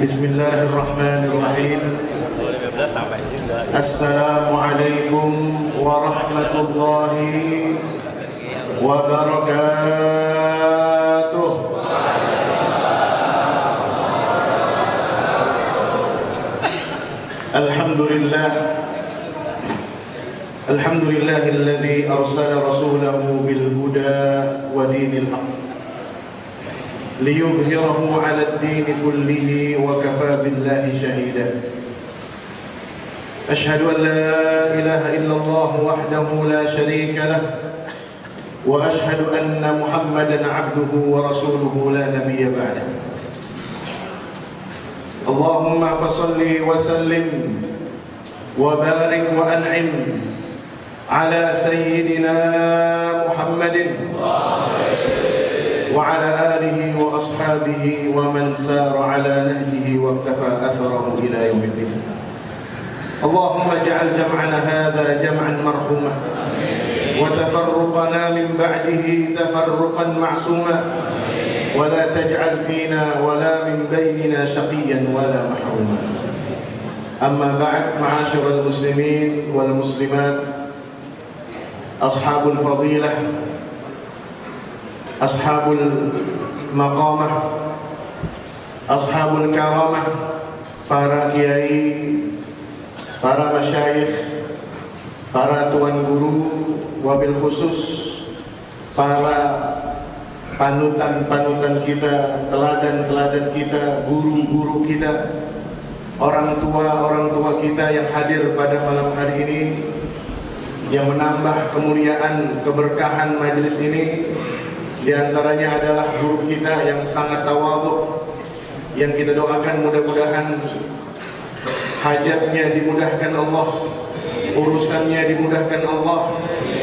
بسم الله الرحمن الرحيم. السلام عليكم ورحمة الله وبركاته. الحمد لله. الحمد لله الذي أرسل رسوله بالهدى ودين الحق. ليظهره على الدين كله وكفى بالله شهيدا. أشهد أن لا إله إلا الله وحده لا شريك له وأشهد أن محمدا عبده ورسوله لا نبي بعده. اللهم فصل وسلم وبارك وأنعم على سيدنا محمد. وعلى آله وأصحابه ومن سار على نهجه واقتفى أثره إلى يوم الدين. اللهم اجعل جمعنا هذا جمعا مرحوما. وتفرقنا من بعده تفرقا معصوما. ولا تجعل فينا ولا من بيننا شقيا ولا محروما. أما بعد معاشر المسلمين والمسلمات أصحاب الفضيلة ashabul maqamah ashabul karamah para kiai para masyayikh para tuan guru wabil khusus para panutan-panutan kita, teladan-teladan kita, guru-guru kita, orang tua-orang tua kita yang hadir pada malam hari ini, yang menambah kemuliaan, keberkahan majelis ini, di antaranya adalah guru kita yang sangat tawadhu yang kita doakan mudah-mudahan hajatnya dimudahkan Allah, urusannya dimudahkan Allah,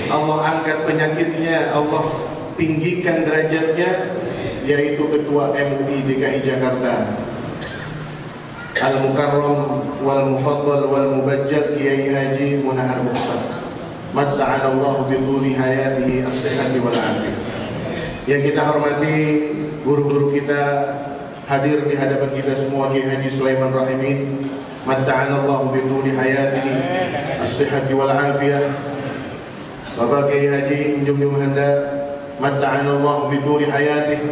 Allah angkat penyakitnya, Allah tinggikan derajatnya yaitu ketua MUI DKI Jakarta. Al-Mukarram wal Mufaddal wal Mubajjal Kiai Haji Munahar Muhammad Matta'ala Allah bi tuli hayatihi as-sihhati wal afiyah yang kita hormati guru-guru kita hadir di hadapan kita semua Kiai Haji Sulaiman Rahimin. Matta'ana Allah bi tuli hayatihi as-sihhati wal afiyah. Bapak Kiai Haji Junjung Handa matta'ana Allah bi tuli hayatihi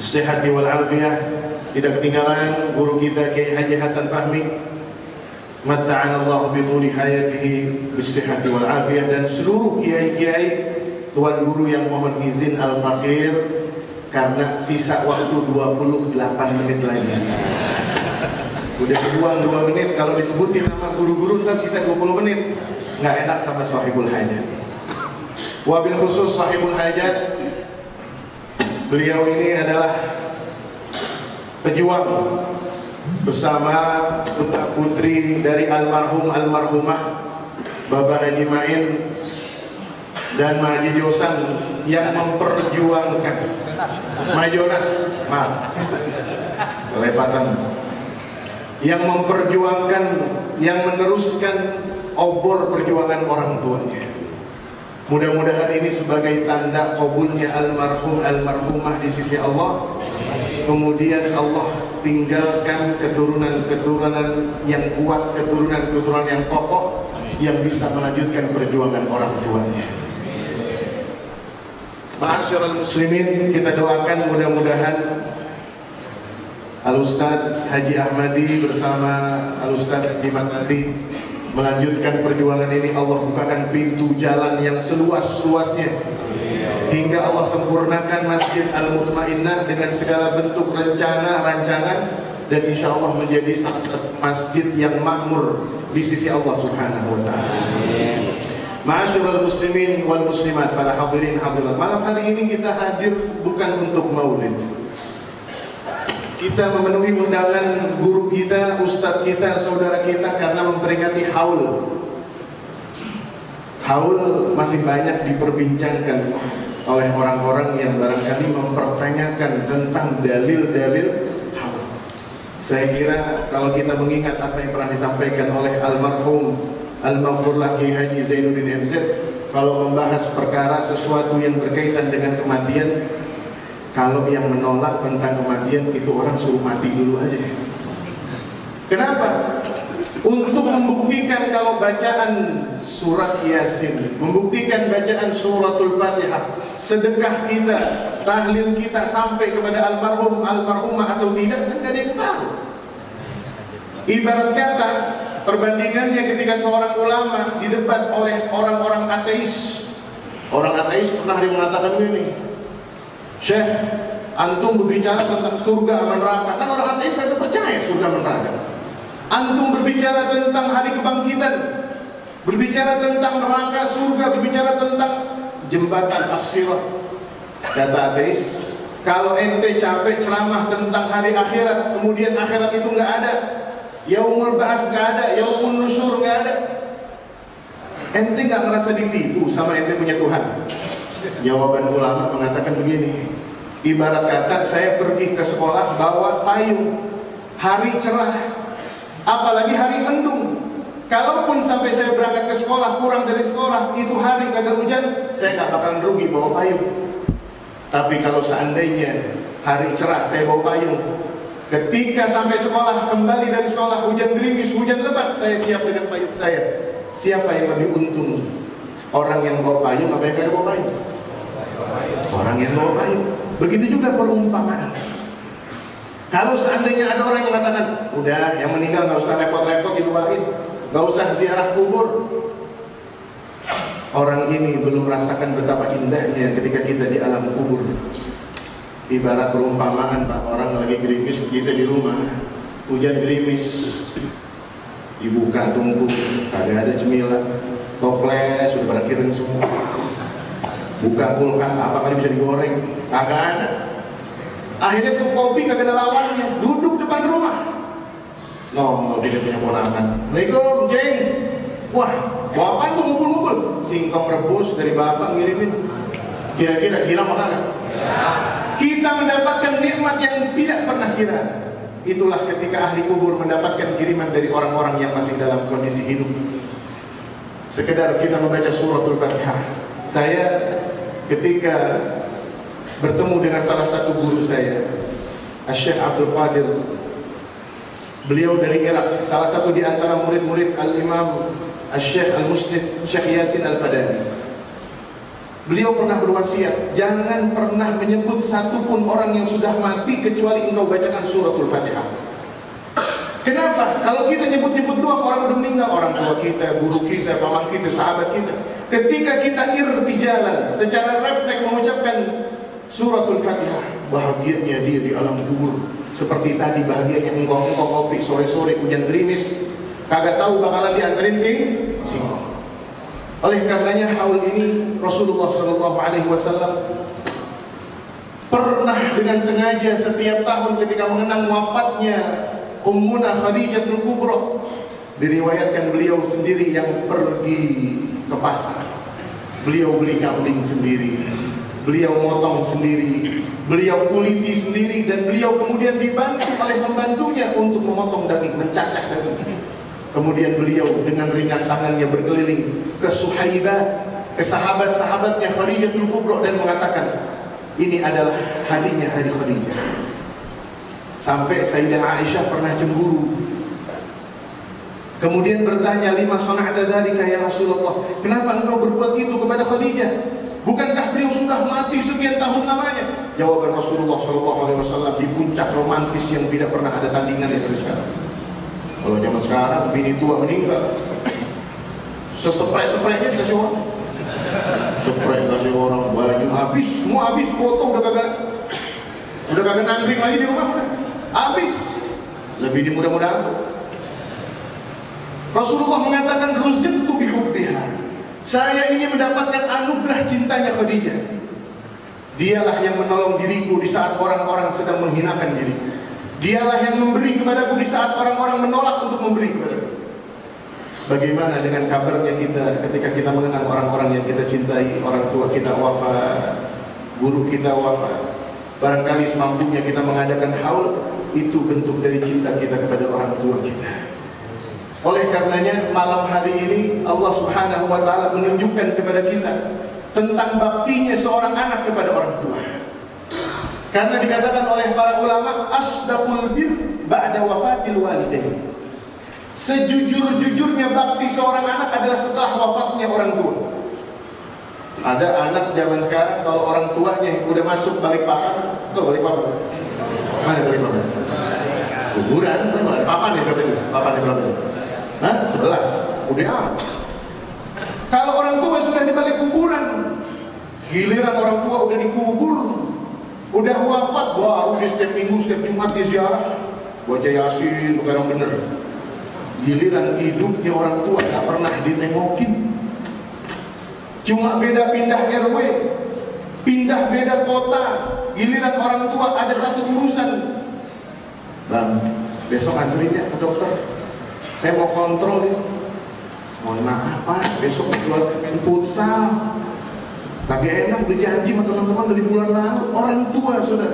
as-sihhati wal afiyah. Tidak ketinggalan guru kita Kiai Haji Hasan Fahmi. Matta'ana Allah bi tuli hayatihi bis-sihhati wal afiyah. Dan seluruh kiai-kiai Tuan Guru yang mohon izin Al-Fakir karena sisa waktu 28 menit lagi. Udah dibuang 2 menit kalau disebutin nama guru-guru kan sisa 20 menit. Nggak enak sama sahibul hajat. Wabil khusus sahibul hajat beliau ini adalah pejuang bersama putra putri dari almarhum almarhumah Bapak Haji Main dan Maji Josan yang memperjuangkan Majoras, maaf, kelepatan, yang memperjuangkan, yang meneruskan obor perjuangan orang tuanya. Mudah-mudahan ini sebagai tanda kabulnya almarhum almarhumah di sisi Allah. Kemudian Allah tinggalkan keturunan-keturunan yang kuat, keturunan-keturunan yang kokoh yang bisa melanjutkan perjuangan orang tuanya. Ma'asyiral muslimin kita doakan mudah-mudahan Al-Ustaz Haji Ahmadi bersama Al-Ustaz Jimat Nadi melanjutkan perjuangan ini Allah bukakan pintu jalan yang seluas-luasnya hingga Allah sempurnakan Masjid Al-Mutmainnah dengan segala bentuk rencana rancangan dan insya Allah menjadi masjid yang makmur di sisi Allah Subhanahu wa taala. Ma'asyiral muslimin wal muslimat para hadirin hadirat. Malam hari ini kita hadir bukan untuk maulid. Kita memenuhi undangan guru kita, ustadz kita, saudara kita karena memperingati haul. Haul masih banyak diperbincangkan oleh orang-orang yang barangkali mempertanyakan tentang dalil-dalil haul. Saya kira kalau kita mengingat apa yang pernah disampaikan oleh almarhum Al-Maghfurlah Kiai Haji Zainuddin MZ kalau membahas perkara sesuatu yang berkaitan dengan kematian kalau yang menolak tentang kematian itu orang suruh mati dulu aja Kenapa? Untuk membuktikan kalau bacaan surat Yasin, membuktikan bacaan suratul Fatihah, sedekah kita, tahlil kita sampai kepada almarhum, almarhumah atau tidak, kan ada yang tahu. Ibarat kata, perbandingannya ketika seorang ulama didebat oleh orang-orang ateis. Orang ateis pernah dia mengatakan ini, Syekh, antum berbicara tentang surga neraka, kan orang ateis kan percaya surga neraka. Antum berbicara tentang hari kebangkitan, berbicara tentang neraka, surga, berbicara tentang jembatan as Kata ateis, kalau ente capek ceramah tentang hari akhirat, kemudian akhirat itu nggak ada, yaumul ba'ats nggak ada, yaumul nusyur nggak ada, ente nggak merasa ditipu sama ente punya Tuhan. Jawaban ulama mengatakan begini, ibarat kata saya pergi ke sekolah bawa payung, hari cerah, apalagi hari mendung. Kalaupun sampai saya berangkat ke sekolah kurang dari sekolah itu hari kagak hujan, saya nggak bakalan rugi bawa payung. Tapi kalau seandainya hari cerah saya bawa payung, ketika sampai sekolah kembali dari sekolah hujan gerimis, hujan lebat, saya siap dengan payung saya. Siapa yang lebih untung? Orang yang bawa payung apa yang kagak bawa payung? Orang yang bawa payung. Begitu juga perumpamaan. Kalau seandainya ada orang yang mengatakan, udah yang meninggal nggak usah repot-repot diluarin, nggak usah ziarah kubur. Orang ini belum merasakan betapa indahnya ketika kita di alam kubur. Ibarat perumpamaan pak orang lagi gerimis kita di rumah, hujan gerimis, dibuka tunggu, kagak ada cemilan, toples sudah pada kirim semua. Buka kulkas apa kali bisa digoreng, kagak ada Akhirnya tuh kopi kagak ada lawannya, duduk depan rumah. Nongol dia punya ponakan. Assalamualaikum, Jeng. Wah, bapak tuh ngumpul-ngumpul. Singkong rebus dari bapak ngirimin. Kira-kira kira apa enggak? Kita mendapatkan nikmat yang tidak pernah kira. Itulah ketika ahli kubur mendapatkan kiriman dari orang-orang yang masih dalam kondisi hidup. Sekedar kita membaca suratul Fatihah. Saya ketika bertemu dengan salah satu guru saya, Syekh Abdul Qadir. Beliau dari Irak, salah satu di antara murid-murid Al-Imam Syekh Al-Musnid Syekh Yasin Al-Fadani. Beliau pernah berwasiat, jangan pernah menyebut satupun orang yang sudah mati kecuali engkau bacakan suratul Fatihah. Kenapa? Kalau kita nyebut-nyebut doang orang udah meninggal, orang tua kita, guru kita, paman kita, sahabat kita. Ketika kita irtijalan, secara refleks mengucapkan Suratul Fatihah bahagianya dia di alam kubur seperti tadi bahagianya engkau engkau kopi sore-sore hujan gerimis kagak tahu bakalan dianterin sih sih oleh karenanya haul ini Rasulullah Shallallahu Alaihi Wasallam pernah dengan sengaja setiap tahun ketika mengenang wafatnya Ummuna Khadijatul Kubra diriwayatkan beliau sendiri yang pergi ke pasar beliau beli kambing sendiri Beliau motong sendiri, beliau kuliti sendiri dan beliau kemudian dibantu oleh pembantunya untuk memotong daging, mencacah daging. Kemudian beliau dengan ringan tangannya berkeliling ke Suhaibah, ke sahabat-sahabatnya Khadijatul Kubra dan mengatakan, ini adalah hadinya hari Khadijah. Sampai Sayyidah Aisyah pernah cemburu. Kemudian bertanya, lima sona'ata dzalika ya Rasulullah, kenapa engkau berbuat itu kepada Khadijah? Bukankah beliau sudah mati sekian tahun lamanya? Jawaban Rasulullah SAW di puncak romantis yang tidak pernah ada tandingannya sampai sekarang. Kalau zaman sekarang bini tua meninggal, sesepray-sepraynya dikasih orang. Spray kasih orang baju habis, semua habis foto udah kagak udah kagak nangkring lagi di rumah udah habis. Lebih di mudah-mudahan. Rasulullah mengatakan ruzitu bihubbiha saya ingin mendapatkan anugerah cintanya Khadijah. Dialah yang menolong diriku di saat orang-orang sedang menghinakan diriku. Dialah yang memberi kepadaku di saat orang-orang menolak untuk memberi kepadaku. Bagaimana dengan kabarnya kita ketika kita mengenang orang-orang yang kita cintai, orang tua kita wafat, guru kita wafat. Barangkali semampunya kita mengadakan haul, itu bentuk dari cinta kita kepada orang tua kita. Oleh karenanya malam hari ini Allah Subhanahu wa taala menunjukkan kepada kita tentang baktinya seorang anak kepada orang tua. Karena dikatakan oleh para ulama asdaqul bir ba'da wafatil walidain. Sejujur-jujurnya bakti seorang anak adalah setelah wafatnya orang tua. Ada anak zaman sekarang kalau orang tuanya udah masuk balik papan, tuh balik papan. Mana balik papan? Kuburan, balik papan ya berapa itu? Papan ya berapa itu? Hah? Sebelas. Udah amat. Kalau orang tua sudah di balik kuburan, giliran orang tua udah dikubur, udah wafat, baru di setiap minggu, setiap Jumat di ziarah, baca yasin, bukan yang bener. Giliran hidupnya orang tua tak pernah ditengokin cuma beda pindah RW pindah beda kota. Giliran orang tua ada satu urusan. Bang besok antrinya ke dokter. Saya mau kontrol ini. Mohon maaf pak. Besok jual futsal lagi enak berjanji sama teman-teman dari bulan lalu orang tua sudah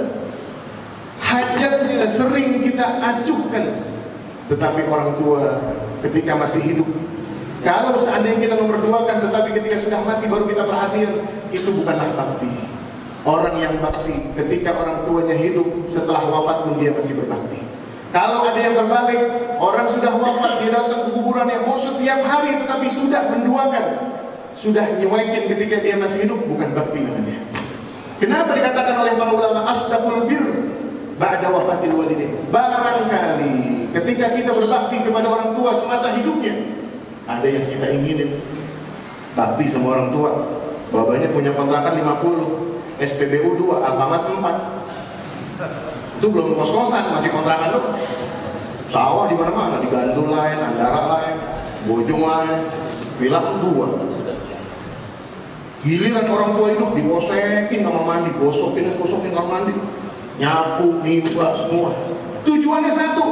hajatnya sering kita acuhkan. Tetapi orang tua ketika masih hidup kalau seandainya kita memperduakan tetapi ketika sudah mati baru kita perhatian itu bukanlah bakti. Orang yang bakti ketika orang tuanya hidup setelah wafat pun dia masih berbakti. Kalau ada yang berbalik orang sudah wafat dia datang ke kuburan yang mau setiap hari tetapi sudah menduakan sudah nyuekin ketika dia masih hidup bukan bakti namanya kenapa dikatakan oleh para ulama asdaqul bir ba'da wafatil walidain barangkali Ketika kita berbakti kepada orang tua semasa hidupnya, ada yang kita inginin bakti sama orang tua. Bapaknya punya kontrakan 50, SPBU 2, Alfamart 4. Itu belum kos-kosan, masih kontrakan lo. Sawah di mana-mana, di Gandul lain, Andara lain, Bojong lain, bilang dua. Giliran orang tua hidup digosekin kamar mandi, gosokin, gosokin kamar mandi, nyapu, nimba semua. Tujuannya satu,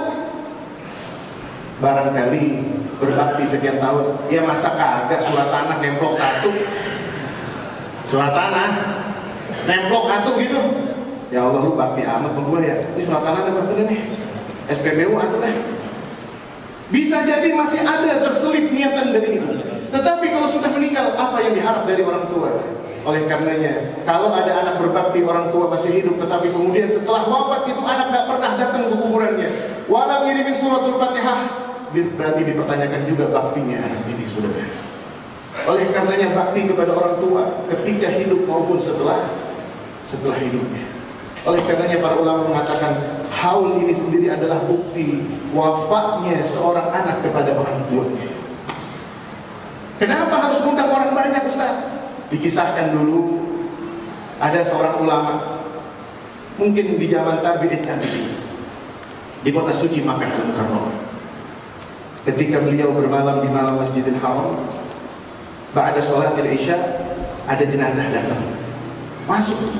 barangkali berbakti sekian tahun. Ya masa kagak surat tanah nemplok satu? Surat tanah? Nemplok satu gitu? Ya Allah lu bakti amat gue ya. Ini surat tanah ada nih. SPBU atau deh bisa jadi masih ada terselip niatan dari itu tetapi kalau sudah meninggal apa yang diharap dari orang tua oleh karenanya kalau ada anak berbakti orang tua masih hidup tetapi kemudian setelah wafat itu anak gak pernah datang ke kuburannya walau ngirimin suratul fatihah berarti dipertanyakan juga baktinya ini saudara. Oleh karenanya bakti kepada orang tua ketika hidup maupun setelah setelah hidupnya. Oleh karenanya para ulama mengatakan haul ini sendiri adalah bukti wafatnya seorang anak kepada orang tuanya. Kenapa harus undang orang banyak Ustaz? Dikisahkan dulu ada seorang ulama mungkin di zaman tabi'in tadi di kota suci Makkah Al-Mukarramah ketika beliau bermalam di malam Masjidil Haram Ba'da sholat isya ada jenazah datang masuk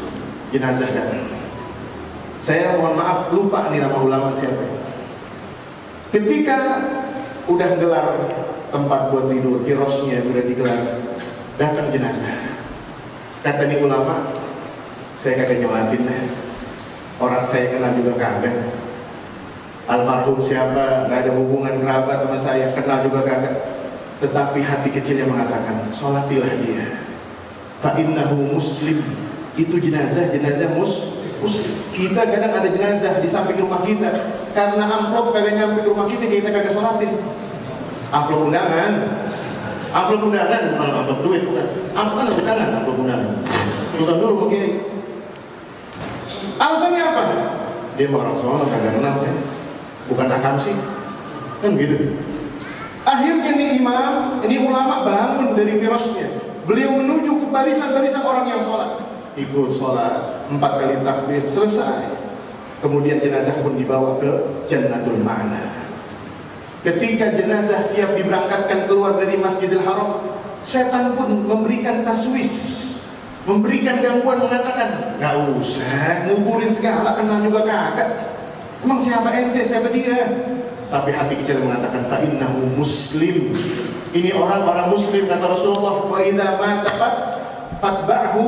jenazah datang saya mohon maaf lupa nih nama ulama siapa ketika udah gelar tempat buat tidur kirosnya sudah digelar datang jenazah kata nih ulama saya kagak nyolatin deh orang saya kenal juga kagak almarhum siapa, nggak ada hubungan kerabat sama saya, kenal juga kagak. Tetapi hati kecilnya mengatakan, sholatilah dia. Fa'innahu muslim. Itu jenazah, jenazah mus, Kita kadang ada jenazah di samping rumah kita. Karena amplop kagak nyampe ke rumah kita, kita kagak sholatin. Amplop undangan. Amplop undangan, bukan amplop duit, bukan. Amplop kan undangan, amplop undangan. Tulisan dulu begini. Alasannya apa? Dia mau orang sono kagak kenal ya bukan akam sih kan gitu akhirnya nih imam ini ulama bangun dari firasnya beliau menuju ke barisan-barisan orang yang sholat ikut sholat empat kali takbir selesai kemudian jenazah pun dibawa ke jannatul ma'na ketika jenazah siap diberangkatkan keluar dari masjidil haram setan pun memberikan taswis memberikan gangguan mengatakan nggak usah nguburin segala kenal juga kagak Emang siapa ente, siapa dia? Tapi hati kecil mengatakan fa innahu muslim. Ini orang-orang muslim kata Rasulullah wa idza mata fatba'hu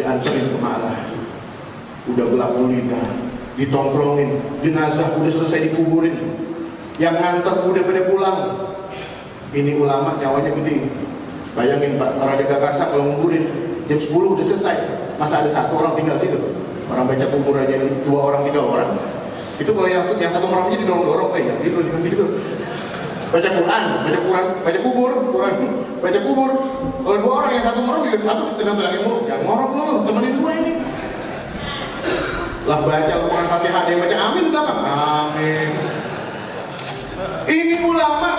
diantarin ke malah. Udah gelap gulita, ditongkrongin, jenazah udah selesai dikuburin. Yang nganter udah pada pulang. Ini ulama nyawanya gede. Bayangin Pak, para jaga karsa kalau nguburin jam 10 udah selesai. Masa ada satu orang tinggal situ? Orang baca kubur aja dua orang tiga orang itu kalau yang, yang satu malamnya didorong-dorong, eh ya tidur, jangan tidur. baca Quran, baca Quran, baca kubur, Quran, baca kubur. Kalau orang satu ngorok, yang satu lagi ngorok, yang ngorok lu, temenin dua ini. Lah baca Quran Fatihah, dia baca amin belakang, amin. Ini ulama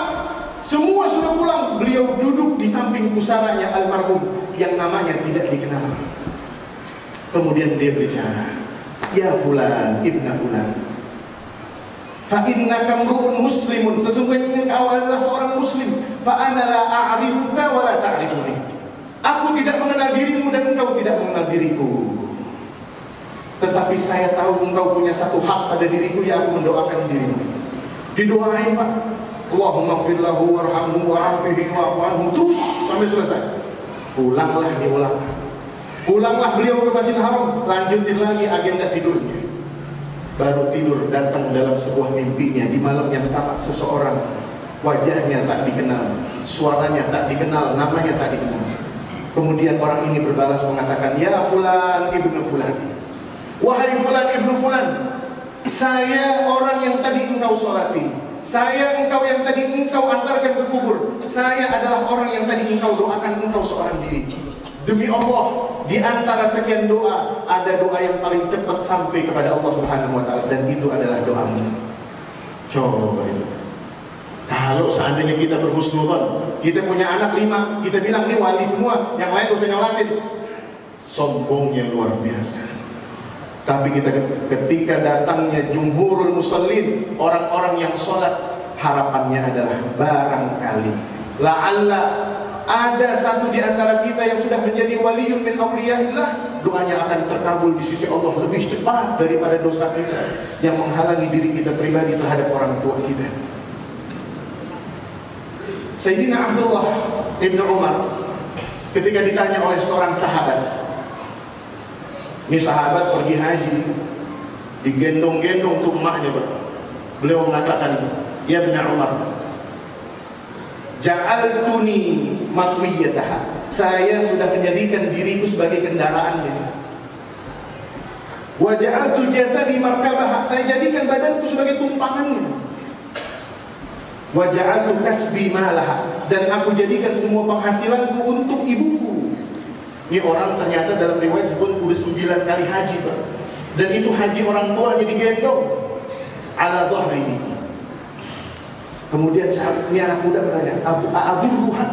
semua sudah pulang, beliau duduk di samping pusaranya almarhum yang namanya tidak dikenal. Kemudian dia berbicara, Ya fulan, ibna fulan, Fa innaka muslimun. Sesungguhnya kau adalah seorang muslim. Fa ana la a'rifuka wa la ta'rifuni. Aku tidak mengenal dirimu dan engkau tidak mengenal diriku. Tetapi saya tahu engkau punya satu hak pada diriku yang aku mendoakan dirimu. Didoain Pak. Allahumma firlahu warhamhu wa'afihi wa'afu anhu. Terus sampai selesai. Pulanglah diulang. Pulanglah beliau ke Masjid Haram. Lanjutin lagi agenda tidurnya baru tidur datang dalam sebuah mimpinya di malam yang sama seseorang wajahnya tak dikenal suaranya tak dikenal namanya tak dikenal kemudian orang ini berbalas mengatakan ya fulan ibnu fulan wahai fulan ibnu fulan saya orang yang tadi engkau solati saya engkau yang tadi engkau antarkan ke kubur saya adalah orang yang tadi engkau doakan engkau seorang diri Demi Allah, di antara sekian doa, ada doa yang paling cepat sampai kepada Allah Subhanahu wa taala dan itu adalah doamu. Coba itu. Kalau seandainya kita berhusnudzon, kita punya anak lima, kita bilang ini wali semua, yang lain usah nyolatin. Sombongnya luar biasa. Tapi kita ketika datangnya jumhurul musallin, orang-orang yang sholat, harapannya adalah barangkali la'alla ada satu di antara kita yang sudah menjadi waliun min awliyaillah doanya akan terkabul di sisi Allah lebih cepat daripada dosa kita yang menghalangi diri kita pribadi terhadap orang tua kita Sayyidina Abdullah Ibn Umar ketika ditanya oleh seorang sahabat ini sahabat pergi haji digendong-gendong tuh emaknya beliau mengatakan ya Ibn Umar Ja'altuni matwiyataha. Saya sudah menjadikan diriku sebagai kendaraannya. Wa ja'altu jasadi markabaha. Saya jadikan badanku sebagai tumpangannya. Wa ja'altu kasbi malaha. Dan aku jadikan semua penghasilanku untuk ibuku. Ini orang ternyata dalam riwayat sebut udah sembilan kali haji, Pak. Dan itu haji orang tuanya digendong ala dhahrihi Kemudian saat ini anak muda bertanya, Abu Abu Ruhan,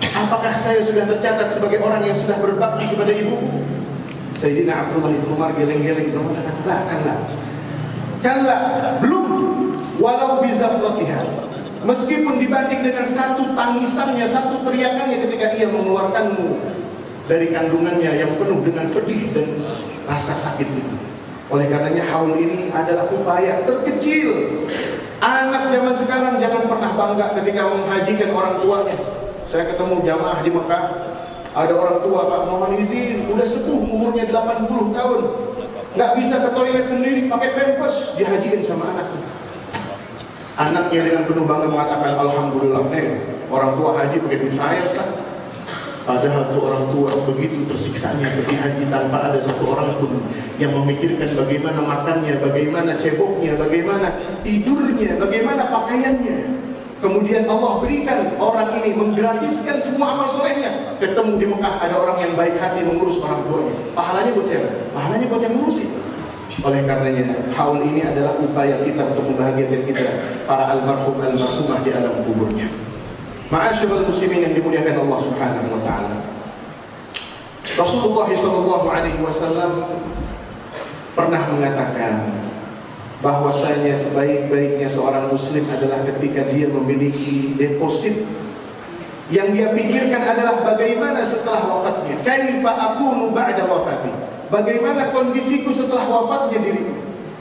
apakah saya sudah tercatat sebagai orang yang sudah berbakti kepada ibu? Sayyidina Abdullah bin Umar geleng-geleng dan mengatakan, lah, kanlah. Kanlah, belum. Walau bisa pelatihan. Meskipun dibanding dengan satu tangisannya, satu teriakannya ketika ia mengeluarkanmu dari kandungannya yang penuh dengan pedih dan rasa sakit itu. Oleh karenanya haul ini adalah upaya terkecil Anak zaman sekarang jangan pernah bangga ketika menghajikan orang tuanya. Saya ketemu jamaah di Mekah, ada orang tua Pak mohon izin, udah sepuh umurnya 80 tahun, nggak bisa ke toilet sendiri pakai pempes, dihajikan sama anaknya. Anaknya dengan penuh bangga mengatakan Alhamdulillah neng, orang tua haji pakai duit saya Ustaz. Padahal tuh orang tua begitu tersiksanya pergi haji tanpa ada satu orang pun yang memikirkan bagaimana makannya, bagaimana ceboknya, bagaimana tidurnya, bagaimana pakaiannya. Kemudian Allah berikan orang ini menggratiskan semua amal solehnya. Ketemu di Mekah ada orang yang baik hati mengurus orang tuanya. Pahalanya buat siapa? Pahalanya buat yang ngurusin. Oleh karenanya, haul ini adalah upaya kita untuk membahagiakan kita para almarhum almarhumah di alam kuburnya. Ma'asyiral muslimin yang dimuliakan Allah Subhanahu wa taala. Rasulullah sallallahu alaihi wasallam pernah mengatakan bahwasanya sebaik-baiknya seorang muslim adalah ketika dia memiliki deposit yang dia pikirkan adalah bagaimana setelah wafatnya. Kaifa akunu ba'da wafati? Bagaimana kondisiku setelah wafatnya diriku?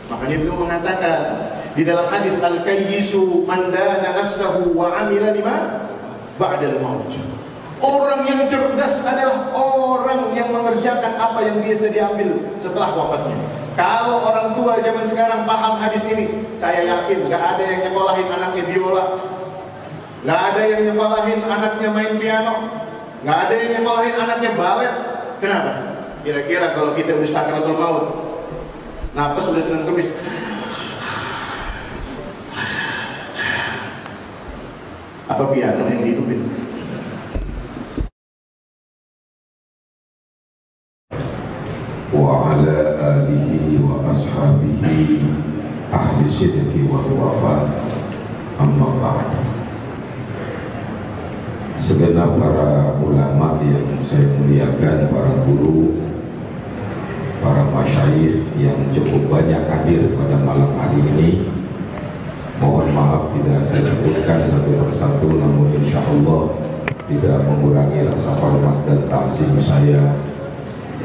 Makanya beliau mengatakan di dalam hadis al-kayyisu mandana nafsahu wa amila lima ba'dal maut. Orang yang cerdas adalah orang yang mengerjakan apa yang biasa diambil setelah wafatnya. Kalau orang tua zaman sekarang paham hadis ini, saya yakin gak ada yang nyekolahin anaknya biola, gak ada yang nyekolahin anaknya main piano, gak ada yang nyekolahin anaknya balet. Kenapa? Kira-kira kalau kita udah sakratul maut, napas udah senang kemis, apa piano yang dihidupin وعلى آله وأصحابه أهل الصدق والوفاء أما بعد Segenap para ulama yang saya muliakan, para guru, para masyayikh yang cukup banyak hadir pada malam hari ini Mohon maaf tidak saya sebutkan satu persatu namun insya Allah tidak mengurangi rasa hormat dan takzim saya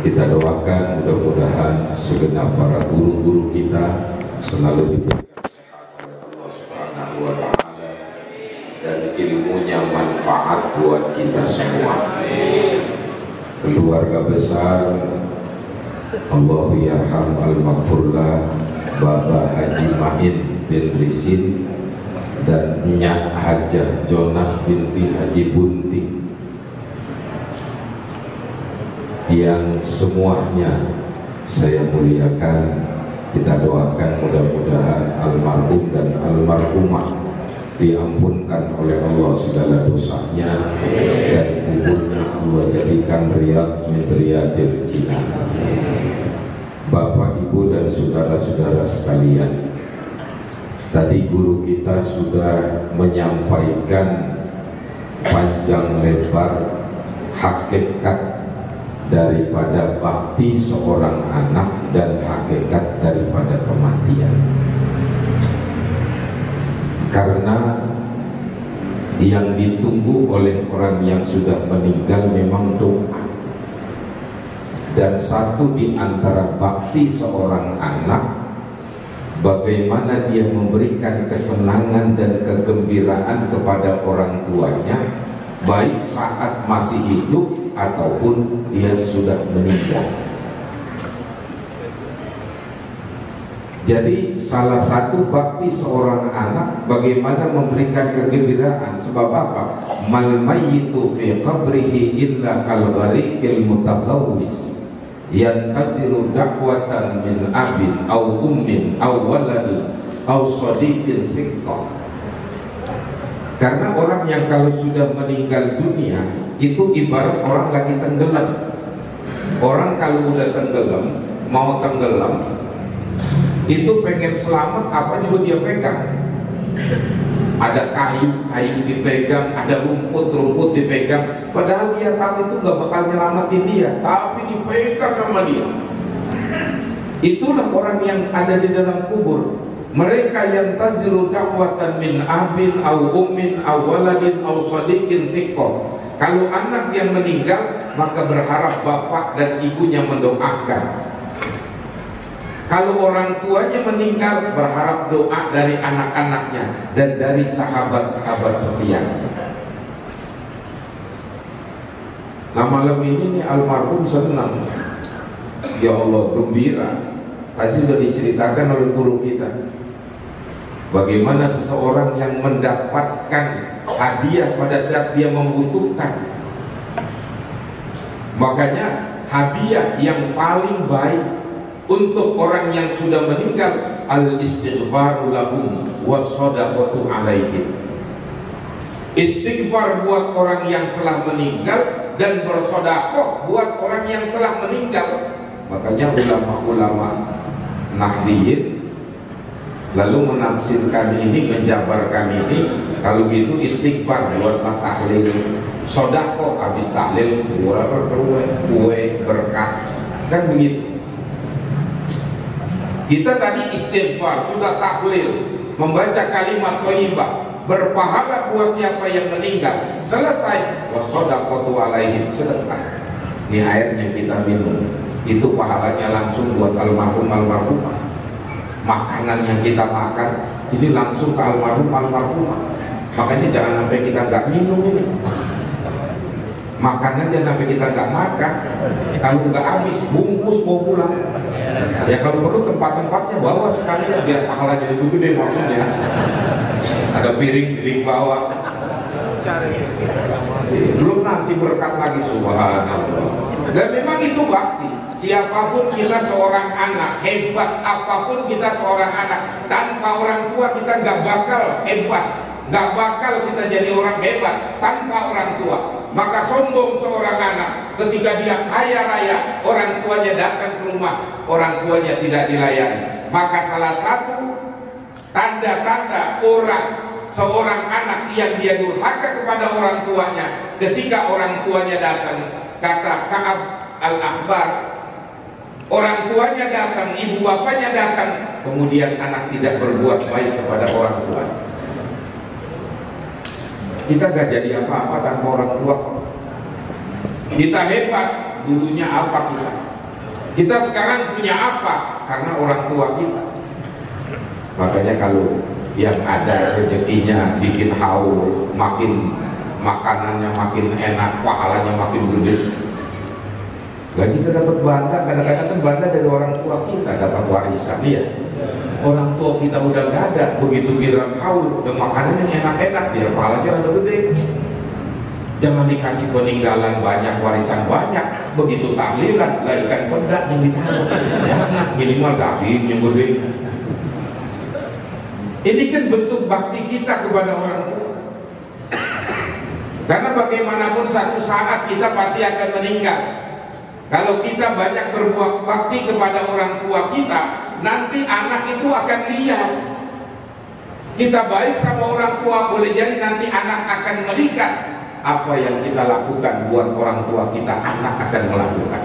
kita doakan mudah-mudahan segenap para guru-guru kita selalu diberikan sehat oleh Allah Subhanahu dan ilmunya manfaat buat kita semua. Keluarga besar Allah yarham al-maghfurlah Baba Haji Mahin bin Risin dan Nyak Hajah Jonas binti Haji Bunting yang semuanya saya muliakan kita doakan mudah-mudahan almarhum dan almarhumah diampunkan oleh Allah segala dosanya. Dan kuburnya Allah jadikan riyad min riyadil Bapak, Ibu dan saudara-saudara sekalian Tadi guru kita sudah menyampaikan panjang lebar hakikat daripada bakti seorang anak dan hakikat daripada kematian karena yang ditunggu oleh orang yang sudah meninggal memang doa dan satu di antara bakti seorang anak bagaimana dia memberikan kesenangan dan kegembiraan kepada orang tuanya baik saat masih hidup ataupun dia sudah meninggal. Jadi salah satu bakti seorang anak bagaimana memberikan kegembiraan sebab apa? Mal mayyitu fi qabrihi illa kal gharikil mutaqawwis yantaziru dakwatan min abin au ummin au waladin au sadiqin siqqah karena orang yang kalau sudah meninggal dunia itu ibarat orang lagi tenggelam. Orang kalau udah tenggelam, mau tenggelam, itu pengen selamat apa juga dia pegang. Ada kayu, kayu dipegang, ada rumput, rumput dipegang. Padahal dia tahu itu nggak bakal nyelamatin dia, tapi dipegang sama dia. Itulah orang yang ada di dalam kubur mereka yang tazilu dakwatan min abin au ummin au waladin au sadiqin sikko kalau anak yang meninggal maka berharap bapak dan ibunya mendoakan kalau orang tuanya meninggal berharap doa dari anak-anaknya dan dari sahabat-sahabat setia. Nah malam ini nih almarhum senang. Ya Allah gembira. Tadi sudah diceritakan oleh guru kita. Bagaimana seseorang yang mendapatkan hadiah pada saat dia membutuhkan. Makanya hadiah yang paling baik untuk orang yang sudah meninggal al istighfaru lahum wasadaqatu alaihim. Istighfar buat orang yang telah meninggal dan bersodakoh buat orang yang telah meninggal. Makanya ulama-ulama Nahdiyin lalu menafsirkan ini, menjabarkan ini, kalau gitu istighfar buat tahlil, sodako habis tahlil, kue, kue berkah, kan begitu. Kita tadi istighfar, sudah tahlil, membaca kalimat thayyibah, berpahala buat siapa yang meninggal. Selesai, wasodaqatu alaihim sedekah. Ini airnya kita minum. Itu pahalanya langsung buat almarhum almarhumah makanan yang kita makan ini langsung ke almarhum almarhumah makanya jangan sampai kita nggak minum ini makan aja sampai kita nggak makan. Kalau nggak habis bungkus bawa pulang. Ya kalau perlu tempat-tempatnya bawa sekalian biar pahalanya itu gede maksudnya. Ada piring-piring bawa. Belum nanti berkat lagi subhanallah. Dan memang itu bakti. Siapa pun kita seorang anak, hebat apa pun kita seorang anak, tanpa orang tua kita nggak bakal hebat, Gak bakal kita jadi orang hebat tanpa orang tua. Maka sombong seorang anak ketika dia kaya raya, orang tuanya datang ke rumah, orang tuanya tidak dilayani. Maka salah satu tanda-tanda orang seorang anak yang dia durhaka kepada orang tuanya ketika orang tuanya datang kata Ka'ab al-Ahbar orang tuanya datang, ibu bapaknya datang kemudian anak tidak berbuat baik kepada orang tua kita gak jadi apa-apa tanpa orang tua. Kita hebat dulunya apa kita? Kita sekarang punya apa? Karena orang tua kita. Makanya kalau yang ada rezekinya bikin haul makin makanannya makin enak pahalanya makin gede Gak kita dapat banda, kadang-kadang kan banda dari orang tua kita dapat warisan ya. Orang tua kita udah gak ada, begitu bilang haul, dan makanan yang enak-enak, biar pahalanya udah gede. Jangan dikasih peninggalan banyak, warisan banyak. Begitu tahlilan, lah ikan pedak yang ditaruh. Jangan, minimal daging yang gede. Ini kan bentuk bakti kita kepada orang tua. Karena bagaimanapun satu saat kita pasti akan meninggal. Kalau kita banyak berbuat bakti kepada orang tua kita, nanti anak itu akan lihat. Kita baik sama orang tua, boleh jadi nanti anak akan melihat apa yang kita lakukan buat orang tua kita, anak akan melakukan.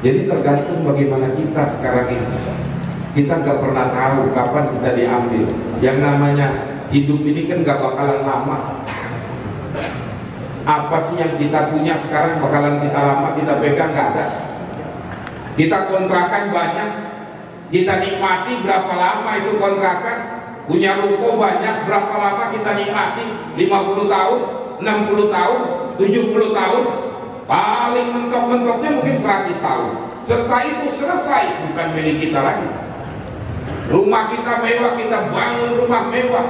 Jadi tergantung bagaimana kita sekarang ini. Kita nggak pernah tahu kapan kita diambil. Yang namanya hidup ini kan nggak bakalan lama apa sih yang kita punya sekarang bakalan kita lama kita pegang? Gak ada. Kita kontrakan banyak. Kita nikmati berapa lama itu kontrakan? Punya ruko banyak. Berapa lama kita nikmati? 50 tahun 60 tahun 70 tahun? Paling mentok-mentoknya mungkin 100 tahun. Setelah itu selesai bukan milik kita lagi. Rumah kita mewah kita bangun rumah mewah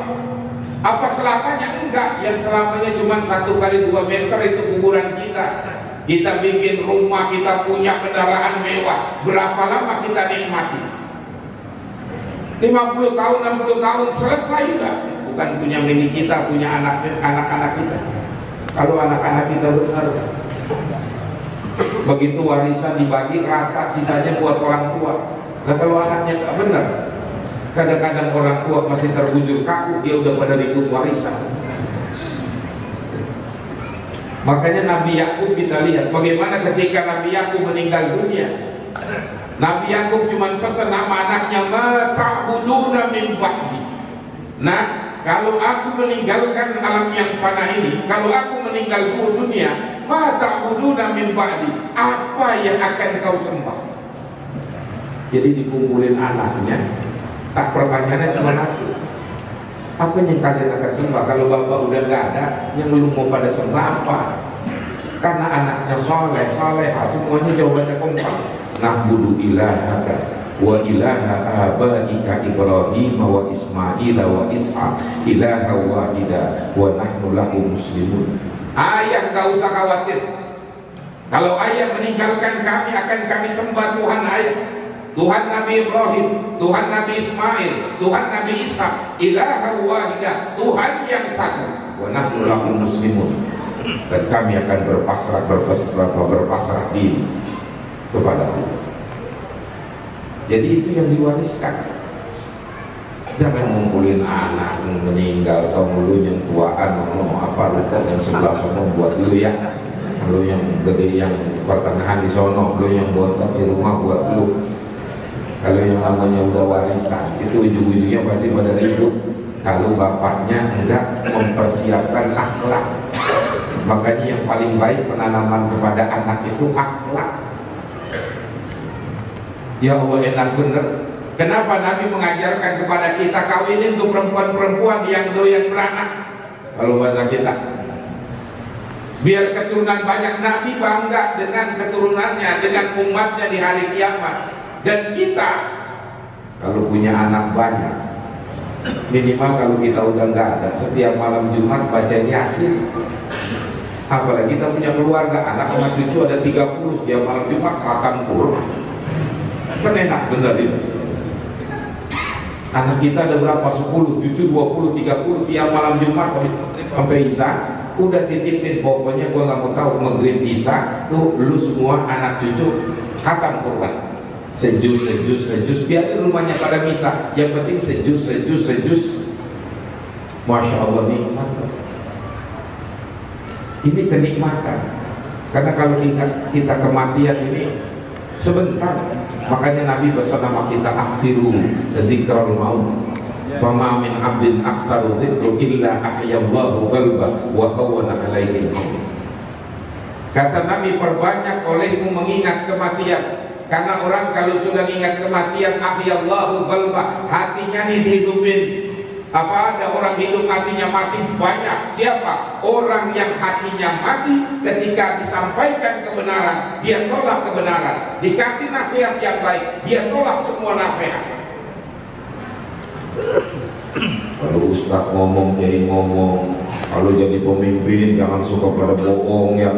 apa selamanya? Enggak. Yang selamanya cuma satu kali dua meter itu kuburan kita. Kita bikin rumah, kita punya kendaraan mewah. Berapa lama kita nikmati? 50 tahun, 60 tahun selesai enggak? Bukan punya milik kita, punya anak anak-anak kita. Kalau anak-anak kita benar, begitu warisan dibagi rata, sisanya buat orang tua. Nah kalau anaknya enggak benar, Kadang-kadang orang tua masih terbujur kaku, dia udah pada ribut warisan. Makanya Nabi Yakub kita lihat bagaimana ketika Nabi Yakub meninggal dunia. Nabi Yakub cuma pesan nama anaknya mata'buduna min ba'di. Nah, kalau aku meninggalkan alam yang panah ini, kalau aku meninggal dunia, mata'buduna min ba'di. Apa yang akan kau sembah? Jadi dikumpulin anaknya, Tak pertanyaannya cuma satu. Apa yang kalian akan sembah kalau bapak udah nggak ada? Yang lu mau pada sembah apa? Karena anaknya soleh, soleha, semuanya jawabannya kompak. Nahbudu ilahaka wa ilaha abaika Ibrahim wa Ismail wa Ishaq ilaha wahida wa nahnu lahu muslimun. Ayah gak usah khawatir. Kalau ayah meninggalkan kami akan kami sembah Tuhan ayah. Tuhan Nabi Ibrahim, Tuhan Nabi Ismail, Tuhan Nabi Isa, ilaha wahidah, Tuhan yang satu. Wa nahnu lahu muslimun. Dan kami akan berpasrah berpasrah berpasrah diri kepada Allah. Jadi itu yang diwariskan. Jangan ngumpulin anak meninggal atau lu yang tuaan mau apa lu yang sebelah sono buat lu ya. Lu yang gede yang pertengahan di sono, lu yang bontot di rumah buat lu kalau yang namanya udah warisan itu ujung-ujungnya pasti pada ribut. Kalau bapaknya enggak mempersiapkan akhlak. Makanya yang paling baik penanaman kepada anak itu akhlak. Ya Allah enak bener. Kenapa Nabi mengajarkan kepada kita kawinin untuk perempuan-perempuan yang doyan beranak? Kalau bahasa kita. Biar keturunan banyak Nabi bangga dengan keturunannya dengan umatnya di hari kiamat dan kita kalau punya anak banyak, minimal kalau kita udah nggak ada, setiap malam Jumat baca Yasin. Apalagi kita punya keluarga, anak sama cucu ada 30 setiap malam Jumat makan Quran. Kan enak bener itu. Anak kita ada berapa? 10, cucu 20, 30 tiap malam Jumat sampai Isa udah titipin pokoknya gua nggak mau tahu maghrib Isa tuh lu semua anak cucu khatam Quran sejus sejus sejus. Biar rumahnya pada misa yang penting sejus sejus sejus. Masya Allah nikmat. Ini kenikmatan. Karena kalau ingat kita kematian ini sebentar. Makanya Nabi pesan nama kita aksiru zikrul maut. Fama min abdin aksaru zikru illa ahyallahu qalba wa kawana alaihi Kata Nabi perbanyak olehmu mengingat kematian Karena orang kalau sudah ingat kematian Ahyallahu qalba Hatinya ini dihidupin. Apa ada orang hidup hatinya mati? Banyak. Siapa? Orang yang hatinya mati ketika disampaikan kebenaran dia tolak kebenaran. Dikasih nasihat yang baik dia tolak semua nasihat. Kalau ustaz ngomong kiai ngomong kalau jadi pemimpin jangan suka pada bohong ya.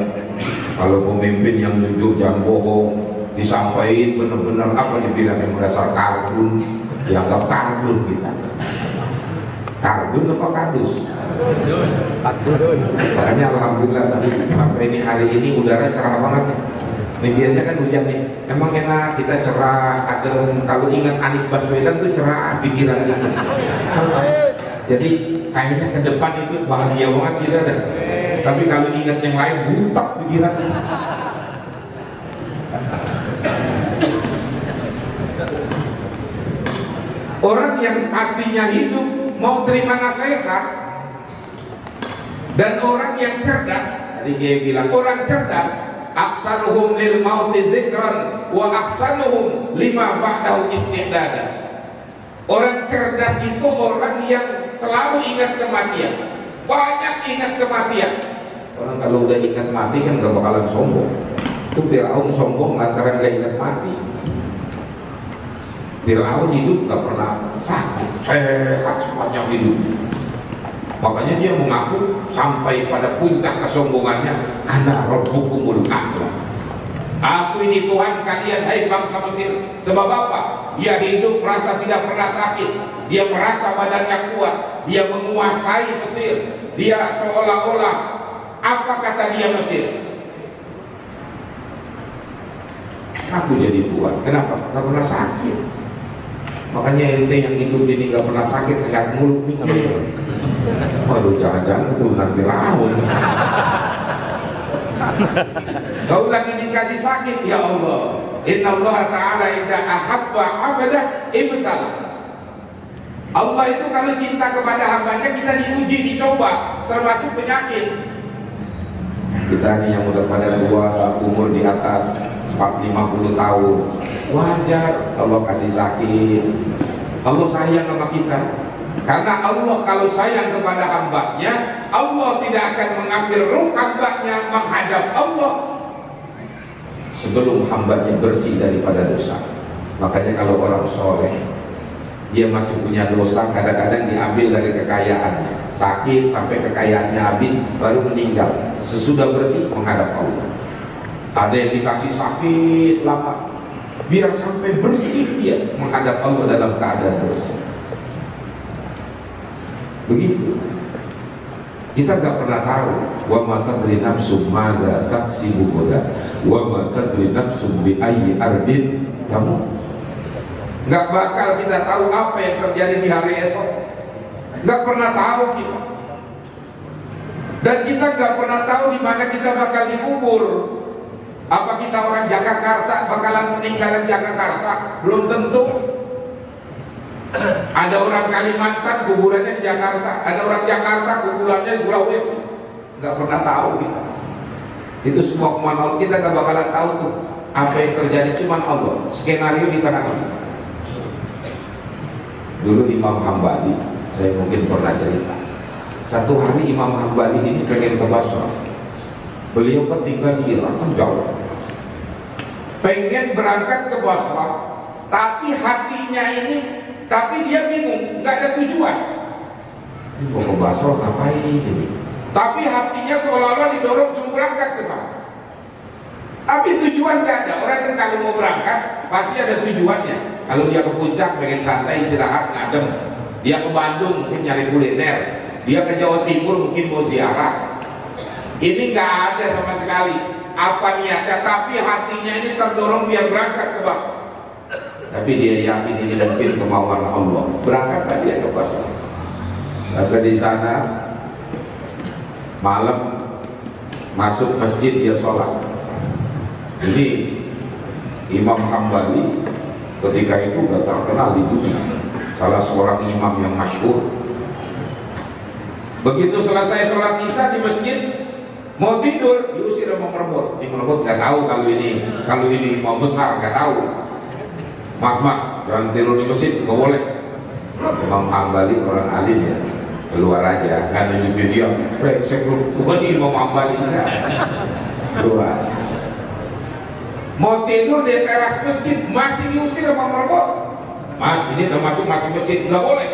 Kalau pemimpin yang jujur jangan bohong disampaikan benar-benar apa dibilang yang berdasar karbon dianggap karbon kita. Karbon apa kardus? Makanya alhamdulillah tadi sampai ini hari ini udara cerah banget. Ini biasanya kan hujan nih. Emang enak kita cerah adem. Kalau ingat Anies Baswedan tuh cerah pikiran jadi kayaknya ke depan itu bahagia banget kita dah. Tapi kalau ingat yang lain butak pikiran Orang yang hatinya hidup mau terima nasihat dan orang yang cerdas tadi dia bilang orang cerdas aksaruhum lil mauti dzikran wa aksaruhum lima ba'dahu istiqdada. Orang cerdas itu orang yang selalu ingat kematian banyak ingat kematian. Orang kalau udah ingat mati kan gak bakalan sombong itu Fir'aun sombong lantaran gak ingat mati Fir'aun hidup gak pernah sakit, sehat sepanjang hidup. Makanya dia mengaku sampai pada puncak kesombongannya, anak rabbukumul a'la. Aku ini Tuhan kalian, hai bangsa Mesir. Sebab apa? Dia hidup merasa tidak pernah sakit. Dia merasa badannya kuat. Dia menguasai Mesir. Dia seolah-olah apa kata dia Mesir? Aku jadi Tuhan. Kenapa? Gak pernah sakit. Makanya ente yang hidup ini gak pernah sakit sehat mulu mikir. Waduh jangan-jangan keturunan Firaun. Kau lagi dikasih sakit ya Allah. Inna Allah Ta'ala idha ahabba abadah ibtal. Allah itu kalau cinta kepada hambanya kita diuji, dicoba, termasuk penyakit. kita nih yang udah pada tua umur di atas 450 tahun. Wajar Allah kasih sakit. Allah sayang sama kita. Karena Allah kalau sayang kepada hambanya Allah tidak akan mengambil ruh hambanya menghadap Allah. Sebelum hambanya bersih daripada dosa. Makanya kalau orang soleh dia masih punya dosa kadang-kadang diambil dari kekayaannya sakit sampai kekayaannya habis baru meninggal. Sesudah bersih menghadap Allah ada yang dikasih sakit lama biar sampai bersih dia menghadap Allah dalam keadaan bersih. Begitu. Kita nggak pernah tahu wa ma tadri nafsum madza taksibu ghadan wa ma tadri nafsum bi ayyi ardin kamu nggak bakal kita tahu apa yang terjadi di hari esok. Nggak pernah tahu kita. Dan kita nggak pernah tahu di mana kita bakal dikubur apa kita orang Jakarta bakalan meninggalkan Jakarta? Belum tentu. Ada orang Kalimantan kuburannya di Jakarta, ada orang Jakarta kuburannya di Sulawesi. Gak pernah tahu kita. Itu semua ke mana kita gak bakalan tahu tuh apa yang terjadi cuma Allah. Skenario di tangan Allah. Dulu Imam Hambali, saya mungkin pernah cerita. Satu hari Imam Hambali ini pengen ke Basra. Beliau kan tinggal di Irak kan jauh pengen berangkat ke Basra tapi hatinya ini tapi dia bingung nggak ada tujuan mau ke Basra ngapain ini tapi hatinya seolah-olah didorong suruh berangkat ke sana Tapi tujuan gak ada. Orang kan kalau mau berangkat pasti ada tujuannya. Kalau dia ke puncak pengen santai istirahat ngadem. Dia ke Bandung mungkin nyari kuliner. Dia ke Jawa Timur mungkin mau ziarah. Ini nggak ada sama sekali apa niatnya. Tapi hatinya ini terdorong biar berangkat ke Basra. Tapi dia yakin ini mungkin kemauan Allah. Berangkat dia ke Basra. Sampai di sana malam masuk masjid dia sholat ini Imam Hambali ketika itu sudah terkenal di dunia salah seorang imam yang masyhur begitu selesai sholat isya di masjid mau tidur diusir sama merebut di merebut nggak tahu kalau ini kalau ini mau besar nggak tahu. Mas mas jangan tidur di masjid nggak boleh. Imam Hambali orang alim ya. Keluar aja nggak nunjukin dia. Saya bukan Imam Hambali enggak. Keluar. Mau tidur di teras masjid masih diusir sama merokok mas ini termasuk masuk masjid nggak boleh.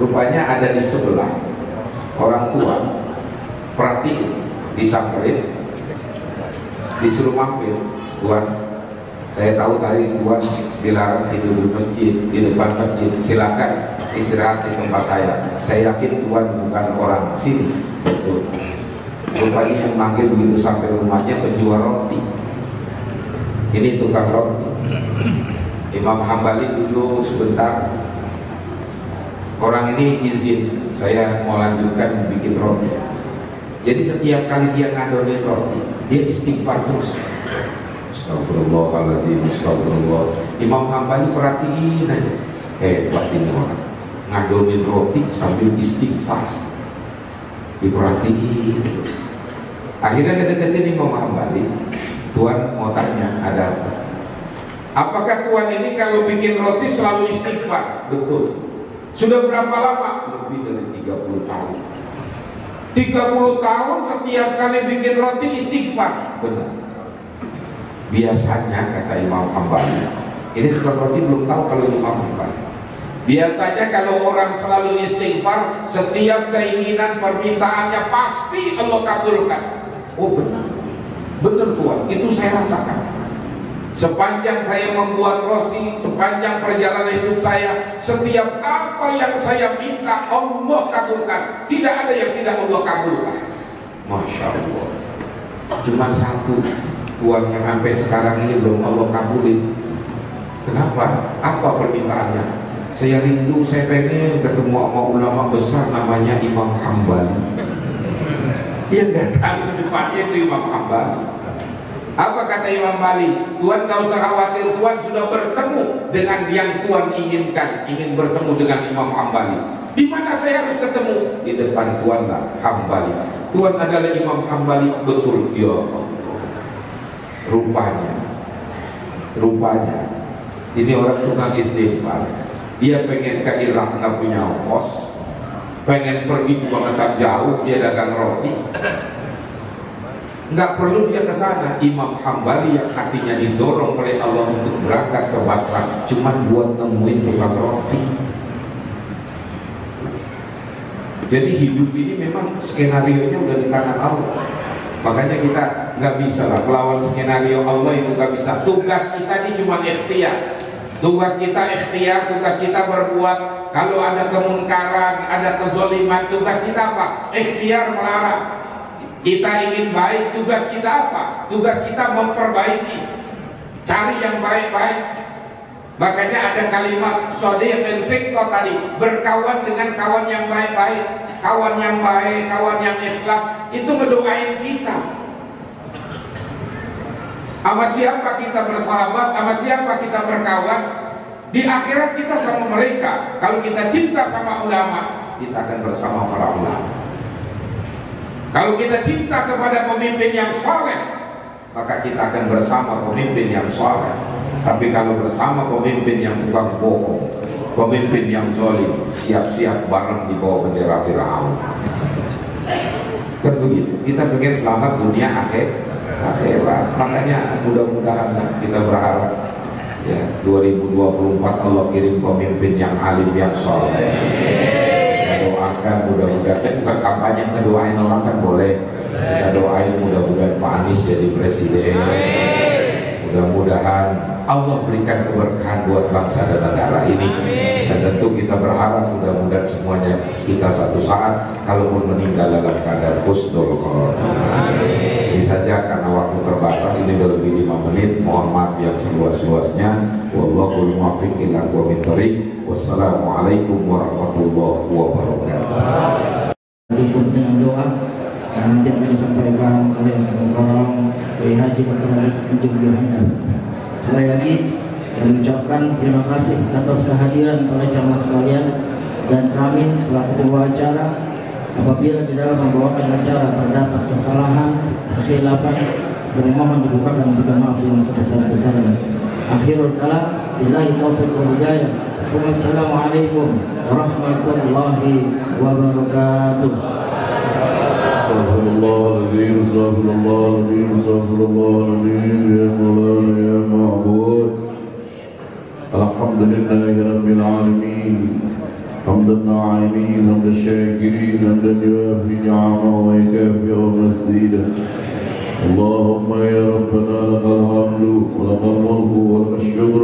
Rupanya ada di sebelah orang tua perhati disamperin disuruh mampir tuan saya tahu tadi tuan dilarang tidur di masjid di depan masjid silakan istirahat di tempat saya saya yakin tuan bukan orang sini betul Rupanya yang manggil begitu sampai rumahnya penjual roti. Ini tukang roti. Imam Hambali dulu sebentar. Orang ini izin saya mau lanjutkan bikin roti. Jadi setiap kali dia ngadonin roti, dia istighfar terus. Astagfirullahaladzim, astagfirullah. Imam Hambali perhatiin aja. Hebat ini orang. Ngadonin roti sambil istighfar. Diperhatiin. Akhirnya kedeketin Imam Hambali Tuhan mau tanya ada apa Apakah Tuhan ini kalau bikin roti selalu istighfar? Betul Sudah berapa lama? Lebih dari 30 tahun 30 tahun setiap kali bikin roti istighfar. Benar Biasanya kata Imam Hambali Ini tukang roti belum tahu kalau Imam Hambali. Biasanya kalau orang selalu istighfar Setiap keinginan permintaannya pasti Allah kabulkan. Oh benar, benar Tuhan, itu saya rasakan. Sepanjang saya membuat rosi, sepanjang perjalanan hidup saya, setiap apa yang saya minta Allah kabulkan. Tidak ada yang tidak Allah kabulkan. Masya Allah. Cuma satu Tuhan yang sampai sekarang ini belum Allah kabulin. Kenapa? Apa permintaannya? Saya rindu, saya pengen ketemu sama ulama besar namanya Imam Hambali. Dia nggak tahu depannya itu Imam Hambali. Apa kata Imam Mali? Tuhan tak usah khawatir, Tuhan sudah bertemu dengan yang Tuhan inginkan, ingin bertemu dengan Imam Hambali. Di mana saya harus ketemu? Di depan Tuhan lah, Hambali. Tuhan adalah Imam Hambali betul, ya Rupanya, rupanya, ini orang tukang istighfar. Dia pengen ke Irak nggak punya ongkos, pengen pergi bangetan jauh dia dagang roti nggak perlu dia ke sana Imam Hambali yang hatinya didorong oleh Allah untuk berangkat ke Basra cuman buat nemuin tukang roti jadi hidup ini memang skenario nya udah di tangan Allah makanya kita nggak bisa lah melawan skenario Allah itu nggak bisa tugas kita ini cuma ikhtiar Tugas kita ikhtiar, tugas kita berbuat. Kalau ada kemungkaran, ada kezoliman, tugas kita apa? Ikhtiar melarang. Kita ingin baik, tugas kita apa? Tugas kita memperbaiki. Cari yang baik-baik. Makanya ada kalimat sodiq dan sikko tadi Berkawan dengan kawan yang baik-baik Kawan yang baik, kawan yang ikhlas Itu mendoain kita sama siapa kita bersahabat, sama siapa kita berkawan Di akhirat kita sama mereka Kalau kita cinta sama ulama Kita akan bersama para ulama Kalau kita cinta kepada pemimpin yang soleh Maka kita akan bersama pemimpin yang soleh Tapi kalau bersama pemimpin yang tukang bohong Pemimpin yang zolim Siap-siap bareng di bawah bendera Fir'aun. Kan begitu. Kita pengen selamat dunia akhir akhirat. Makanya mudah-mudahan kita berharap ya 2024 Allah kirim pemimpin yang alim yang soleh kita doakan mudah-mudahan. Saya bukan kampanye kita doain orang kan boleh. Kita doain mudah-mudahan Pak Anies jadi presiden mudah-mudahan Allah berikan keberkahan buat bangsa dan negara ini. Dan tentu kita berharap mudah-mudahan semuanya kita satu saat kalaupun meninggal dalam keadaan husnul khotimah ini saja karena waktu terbatas ini lebih lima menit. Mohon maaf yang seluas-luasnya. Wallahul muwaffiq ila aqwamit wassalamualaikum warahmatullahi wabarakatuh. Dengan doa yang nanti akan disampaikan oleh orang Kiai Haji Dr. Alis Ujung Yohana. Sekali lagi kami ucapkan terima kasih atas kehadiran para jamaah sekalian dan kami selaku pembawa acara apabila di dalam membawakan acara terdapat kesalahan, kekhilafan, kami mohon dibukakan kita maaf yang sebesar-besarnya. Akhirul kalam, billahi taufiq wal hidayah. Wassalamualaikum warahmatullahi wabarakatuh. استغفر الله العظيم استغفر الله العظيم استغفر الله العظيم يا مولانا يا معبود. الحمد لله رب العالمين حمد الناعمين حمد الشاكرين حمدا يوافي نعمه ويكافئ مزيدا. اللهم يا ربنا لك الحمد ولك الملك ولك الشكر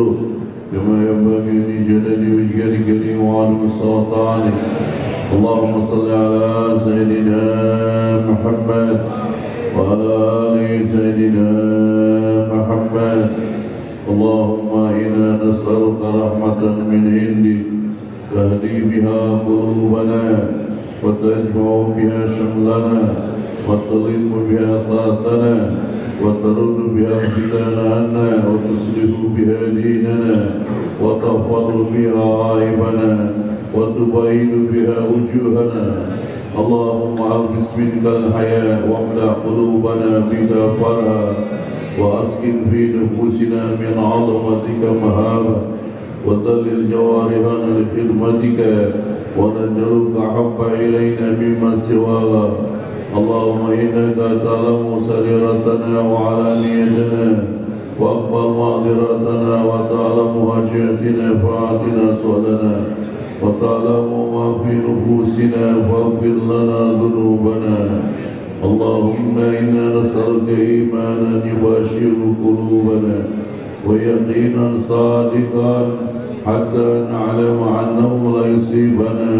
كما ينبغي لجلال وجهك الكريم وعلم سلطانك اللهم صل على سيدنا محمد وعلى آل سيدنا محمد. اللهم إنا نسألك رحمة من عندك. تهدي بها قلوبنا وتجمع بها شملنا وتضيق بها ثاثنا وترد بها الفتن عنا وتصلح بها ديننا وتغفر بها عائبنا وتبين بها وجوهنا. اللهم ألبس منك الحياة واملأ قلوبنا بدافرها وأسكن في نفوسنا من عظمتك مهابة وذلل جوارحنا لخدمتك ونجعلك أحب إلينا مما سواها اللهم إنك تعلم سريرتنا وعلانيتنا واقبل معذرتنا وتعلم حاجاتنا فاعطنا سؤلنا. وتعلم ما في نفوسنا فاغفر لنا ذنوبنا. اللهم إنا نسألك إيمانا يباشر قلوبنا ويقينا صادقا حتى نعلم أنه لا يصيبنا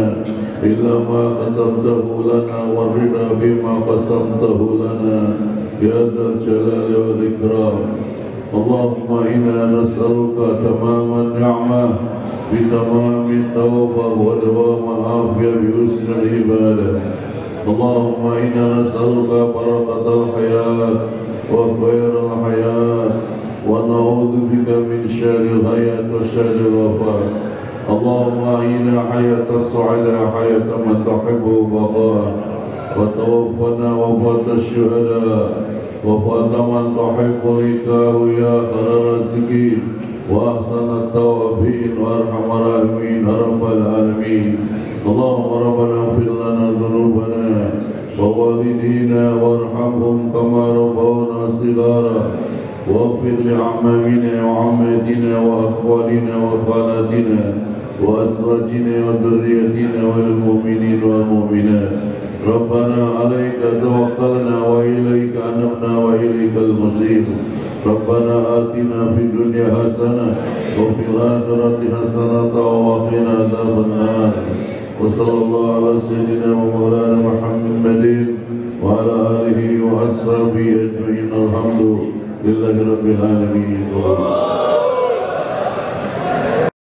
إلا ما كتبته لنا والرضا بما قسمته لنا. يا ذا الجلال والإكرام. اللهم إنا نسألك تمام النعمة بتمام التوبة ودوام العافية بحسن العبادة. اللهم إنا نسألك بركة الحياة وخير الحياة ونعوذ بك من شر الحياة وشر الوفاة. اللهم إنا حياة السعداء حياة من تحب بقاء وتوفنا وفاة الشهداء. وفاة من تحب لقاه يا خير الرازقين وأحسن التوابين وأرحم الراحمين رب العالمين. اللهم ربنا اغفر لنا ذنوبنا ووالدينا وارحمهم كما ربونا صغارا. واغفر لعمامنا وعماتنا وأخوالنا وخالاتنا وأزواجنا وذريتنا والمؤمنين والمؤمنات. ربنا عليك توكلنا وإليك أنبنا وإليك المصير. ربنا آتنا في الدنيا حسنة وفي الآخرة حسنة وقنا عذاب النار. وصلى الله على سيدنا ومولانا محمد وعلى آله وأصحابه أجمعين. الحمد لله رب العالمين.